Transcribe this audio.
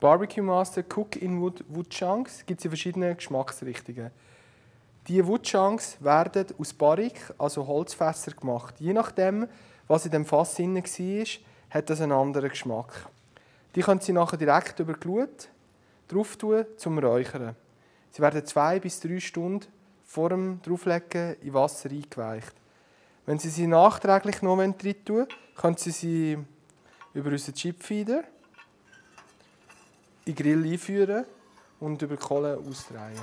Barbecue Master Cook in Wood, Wood Chunks gibt es in verschiedenen Geschmacksrichtungen. Diese Wood Chunks werden aus Barrik, also Holzfässer, gemacht. Je nachdem, was in dem Fass drin war, hat das einen anderen Geschmack. Die können Sie nachher direkt über die Glut drauf tun, zum Räuchern. Sie werden zwei bis drei Stunden vor dem Drauflegen in Wasser eingeweicht. Wenn Sie sie nachträglich noch rein tun können Sie sie über unseren Chipfeeder in den Grill einführen und über die Kohle ausdrehen.